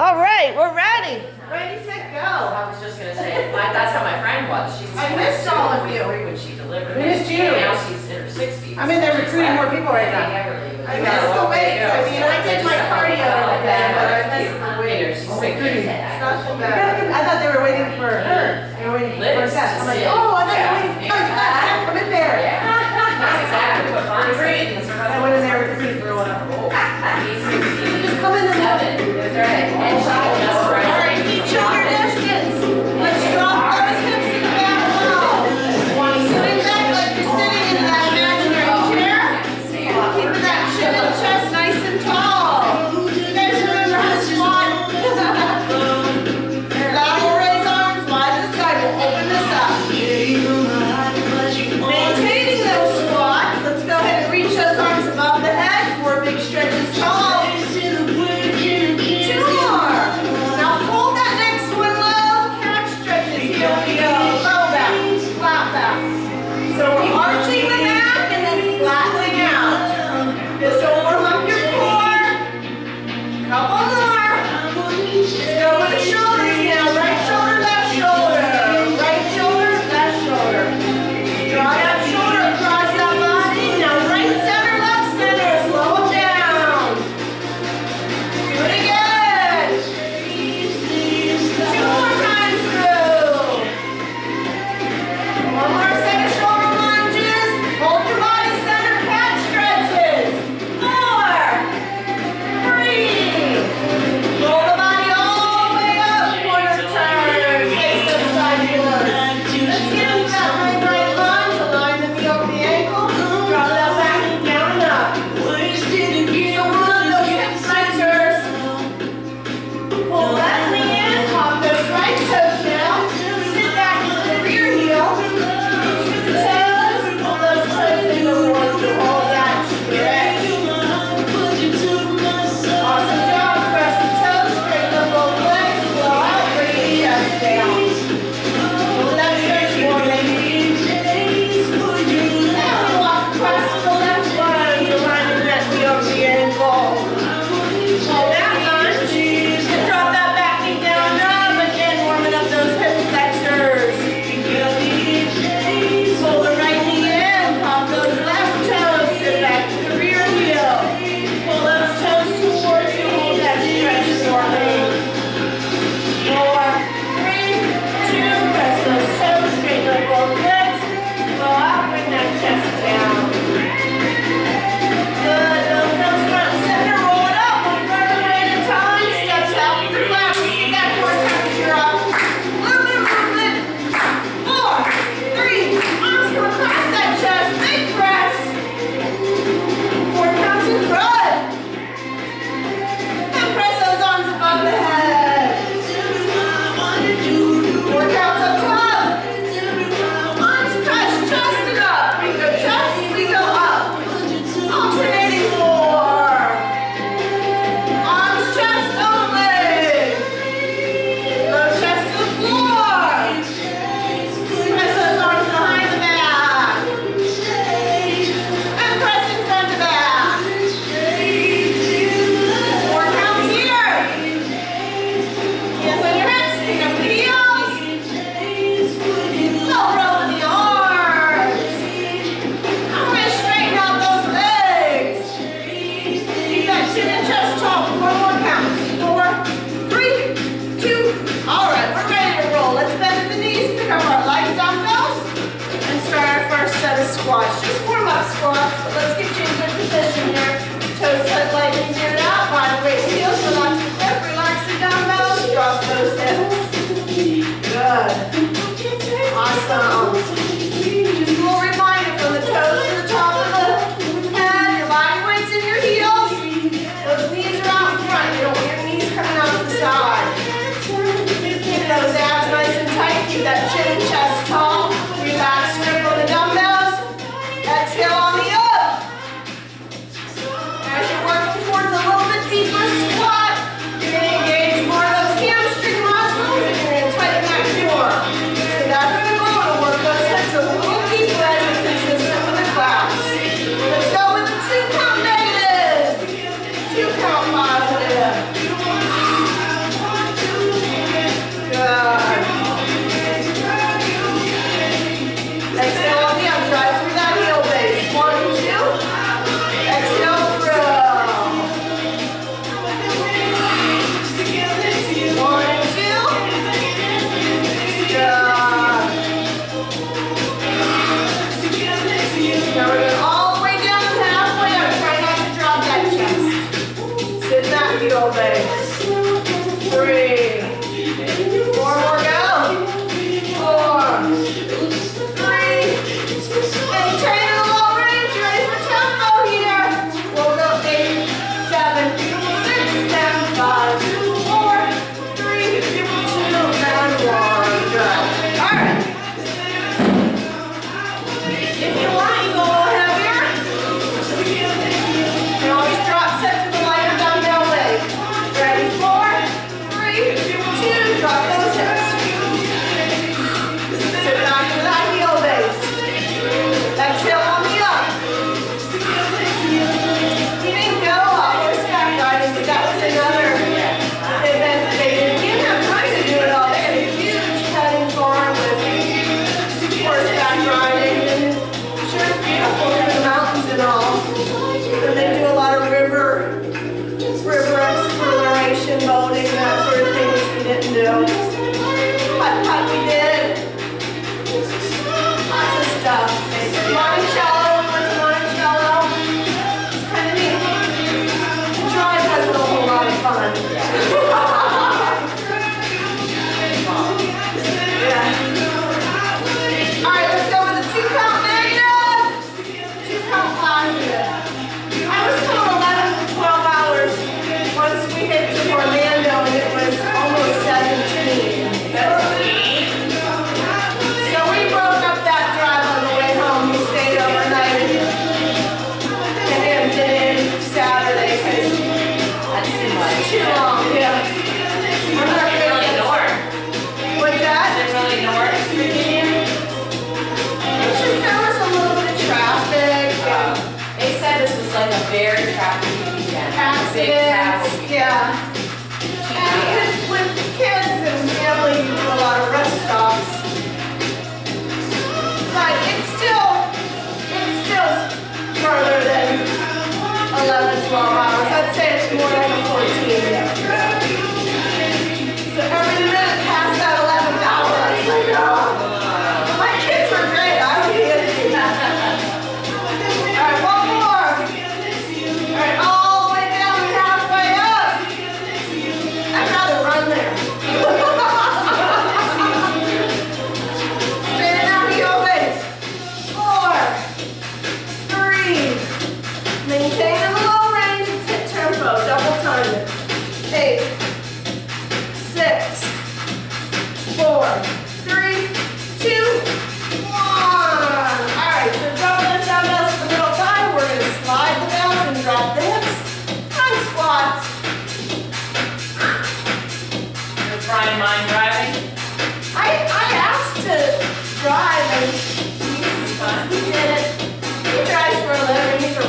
All right, we're ready. Ready, set, go. I was just gonna say, my- that's how my friend was. She was. I missed all of you. When she delivered. Missed you. Now she's in her sixties. I mean, they're recruiting more people right now. I missed the weights. I mean, I did my cardio every day, but I missed the weights. She's thinking. It's not so bad. I thought they were waiting for her. They were waiting for test. I'm like, to oh,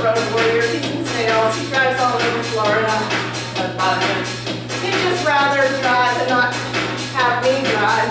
road warrior. He's in sales. He drives all over Florida. But um, he'd just rather drive and not have me drive.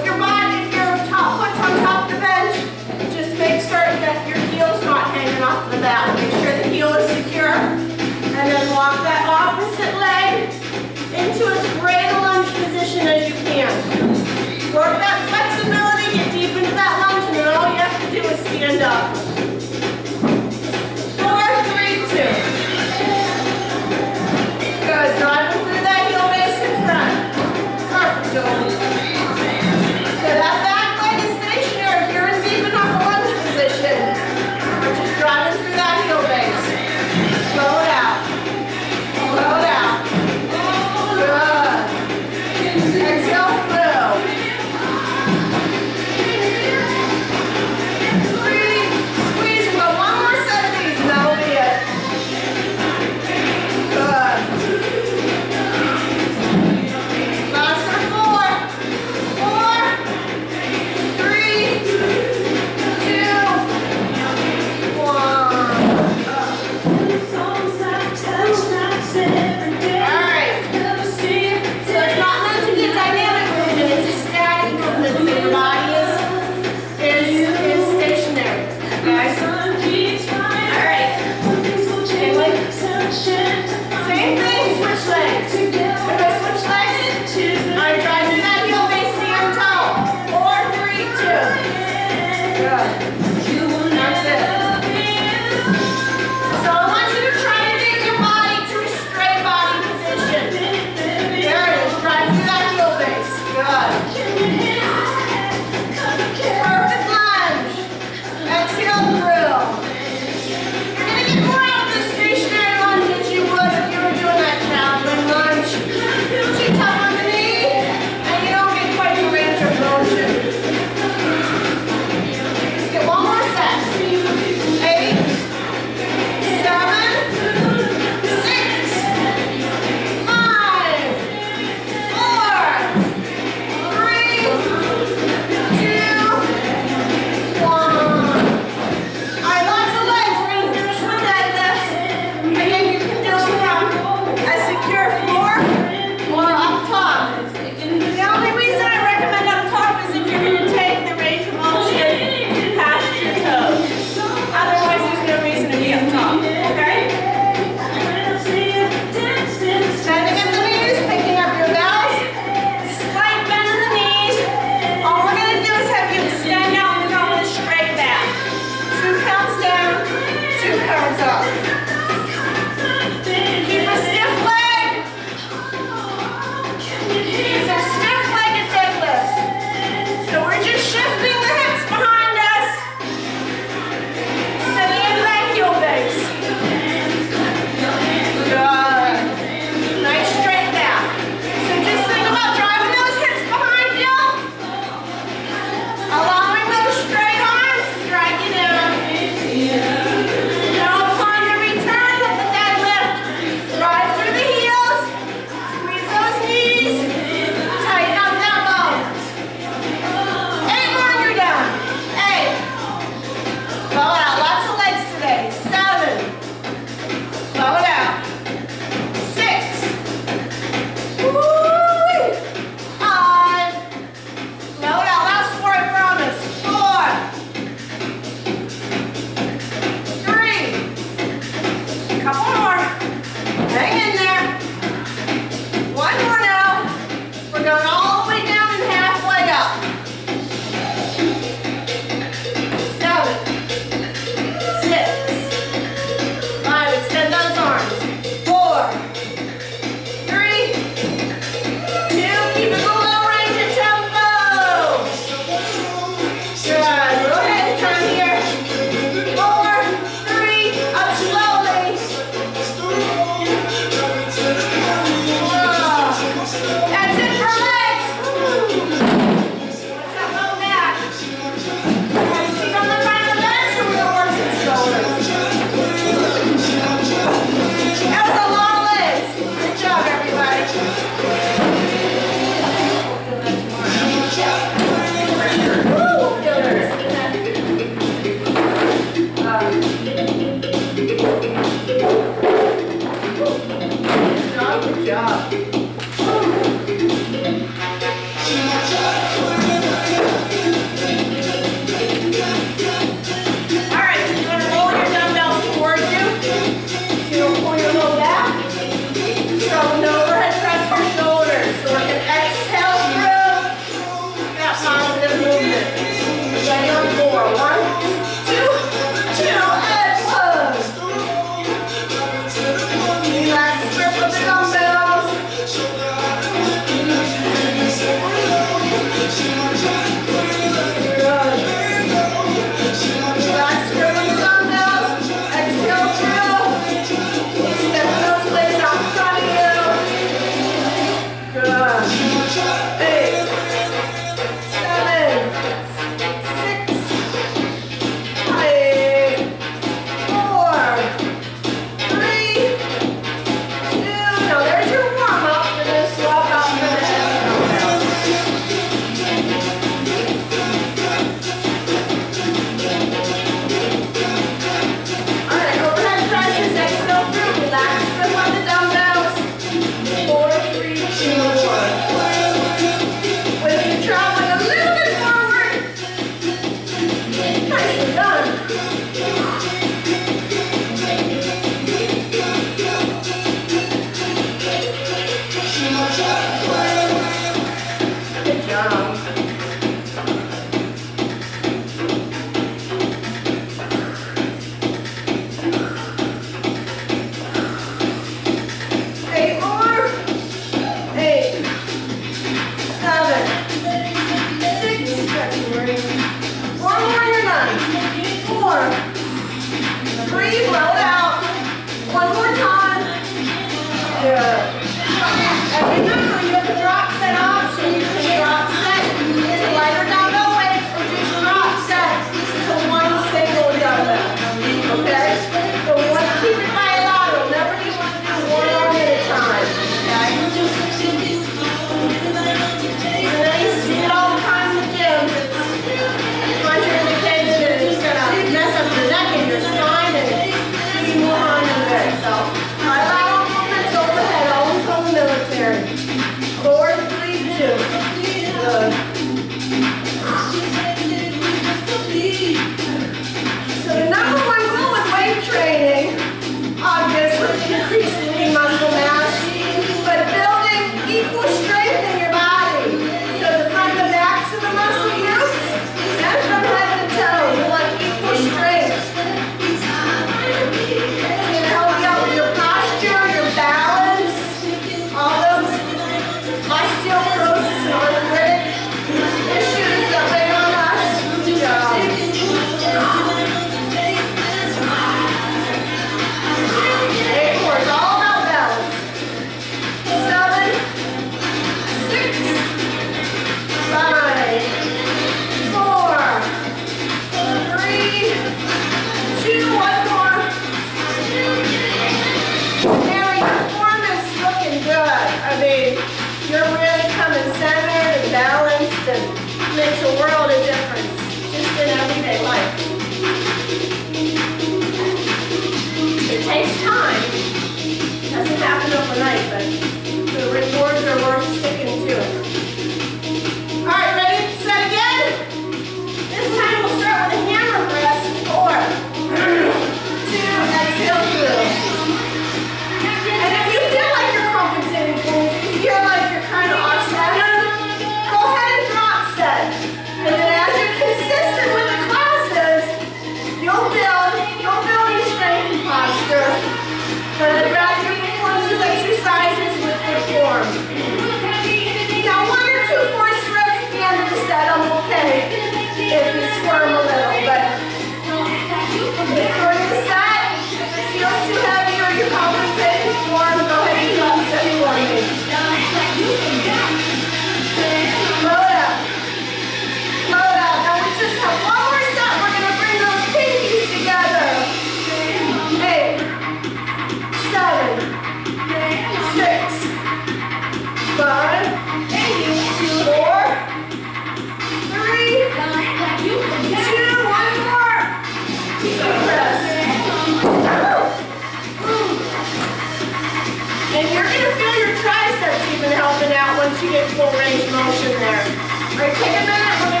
And you're going to feel your triceps even helping out once you get full range motion there. All right, take a minute.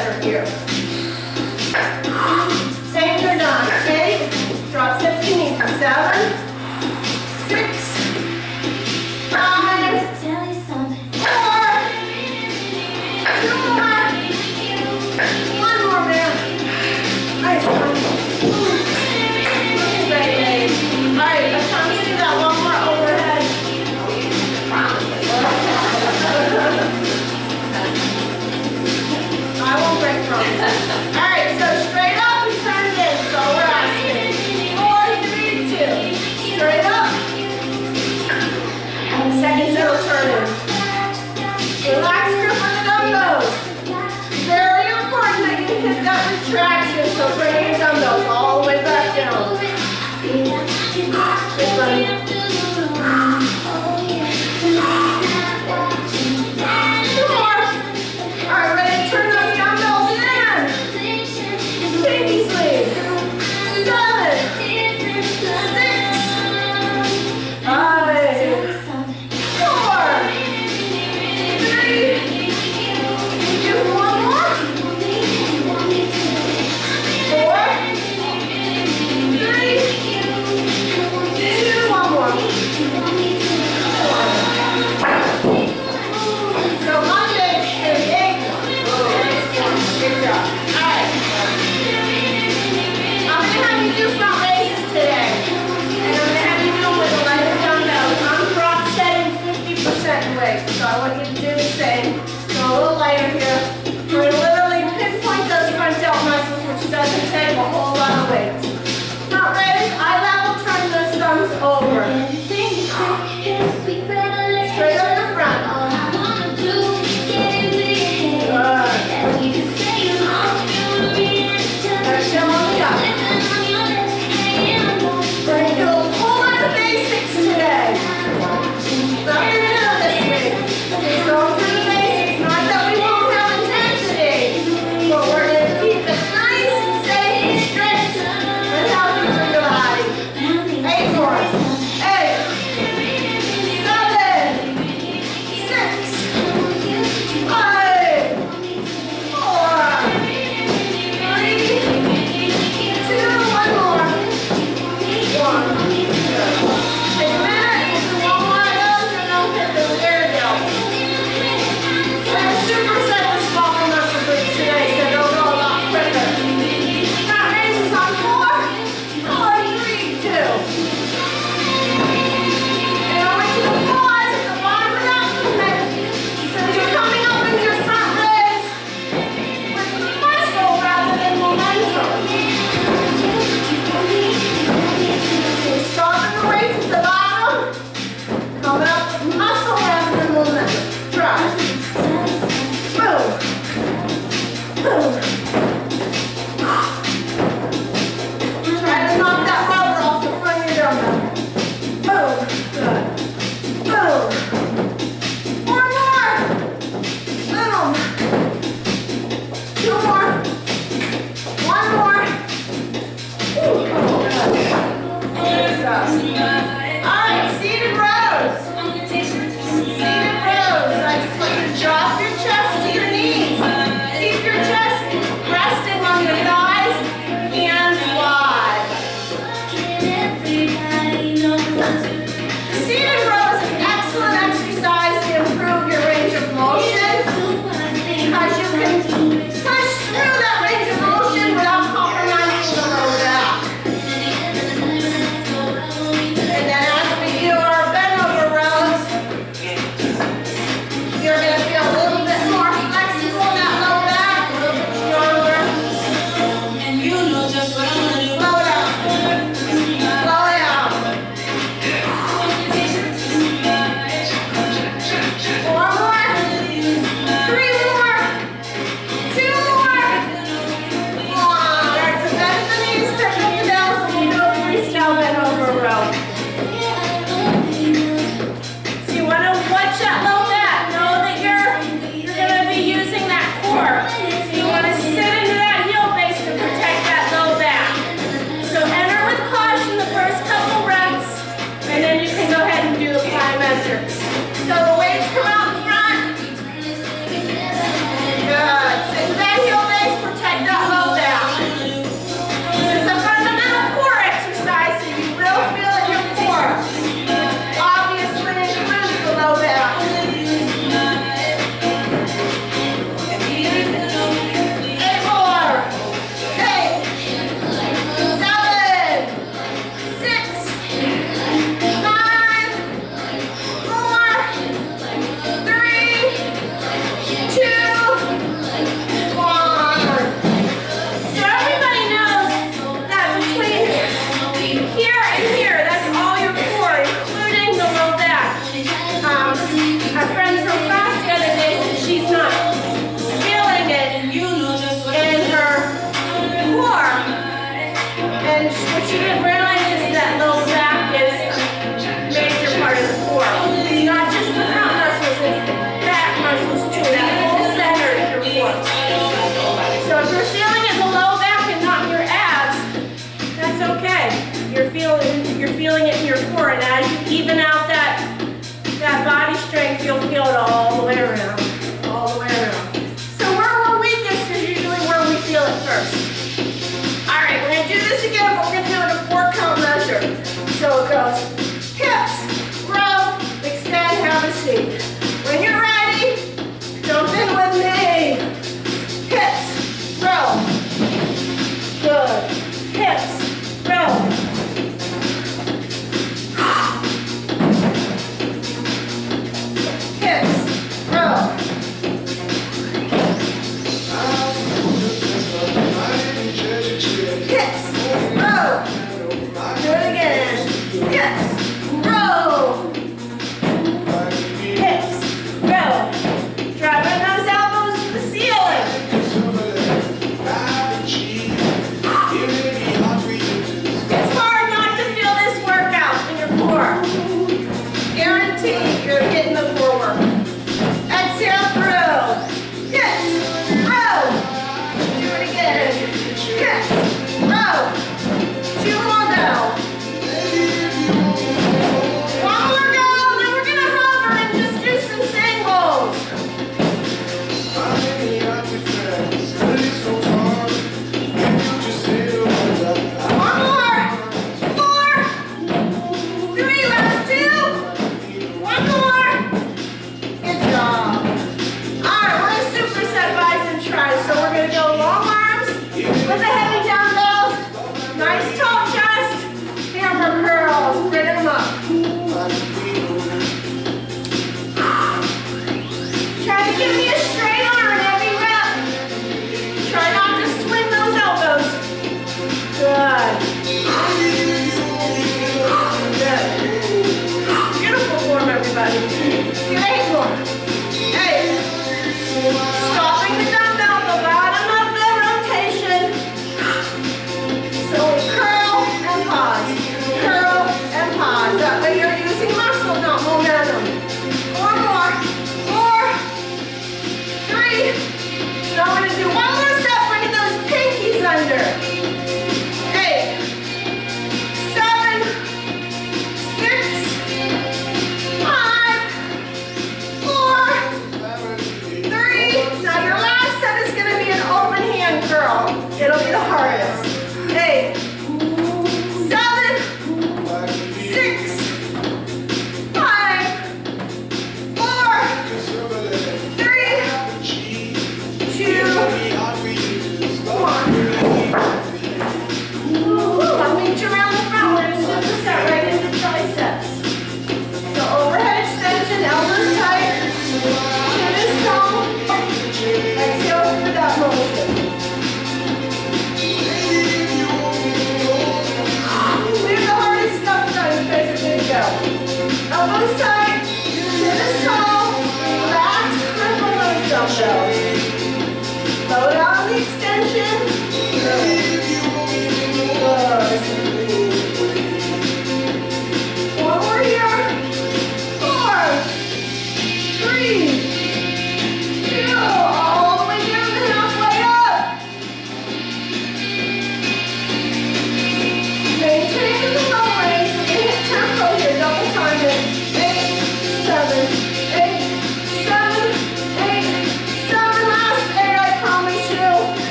that are here. Jim said,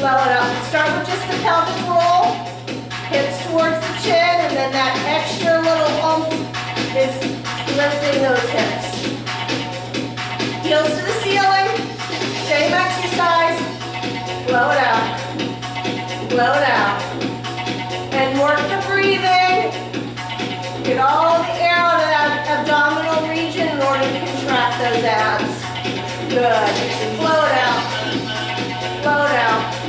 Swell it up. Start with just the pelvic roll, hips towards the chin, and then that extra little bump is lifting those hips. Heels to the ceiling, same exercise, blow it out, blow it out. And work the breathing, get all the air out of that abdominal region in order to contract those abs. Good. Blow it out. Blow it out.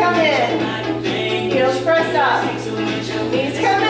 come in. Heels pressed up. Knees come in.